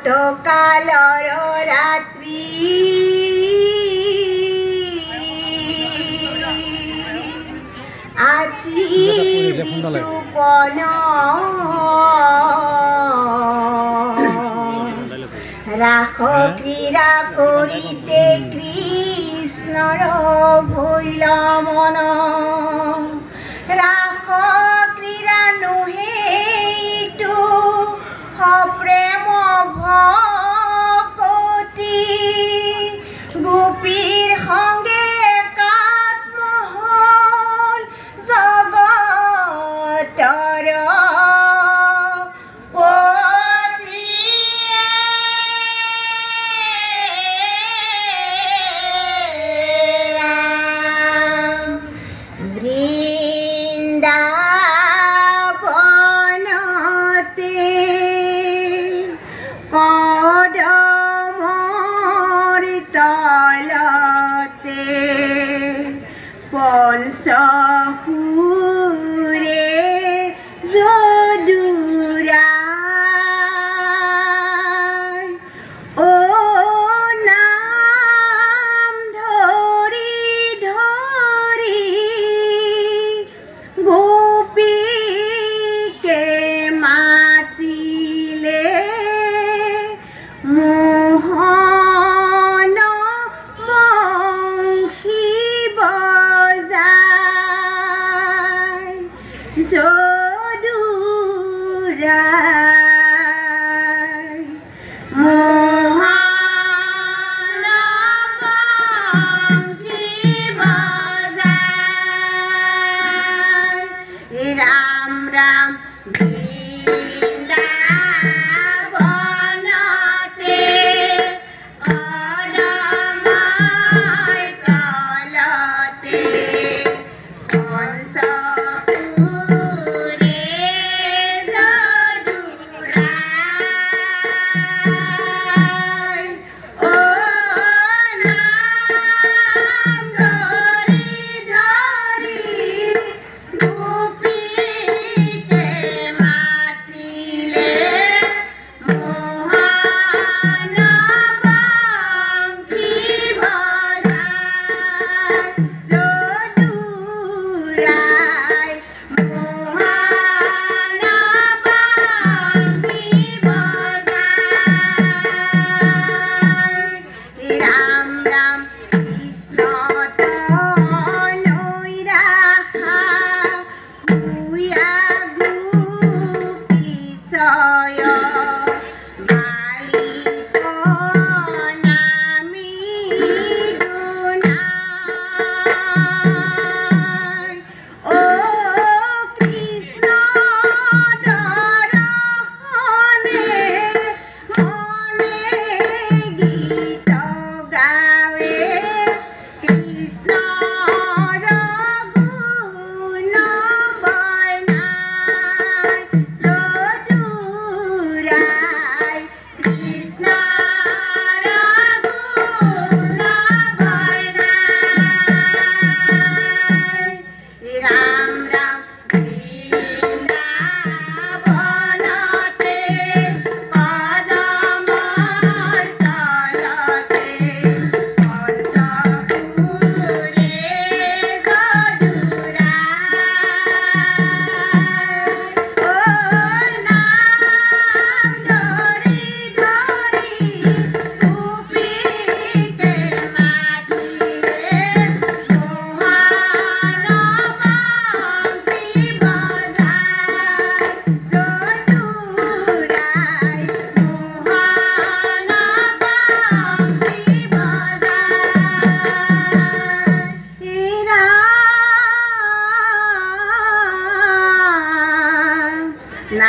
কত কালৰ আজি বিতুপন ৰাস ক্ৰীড়া কৰিতে কৃষ্ণৰ ভৈল মনৰ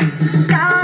Tchau.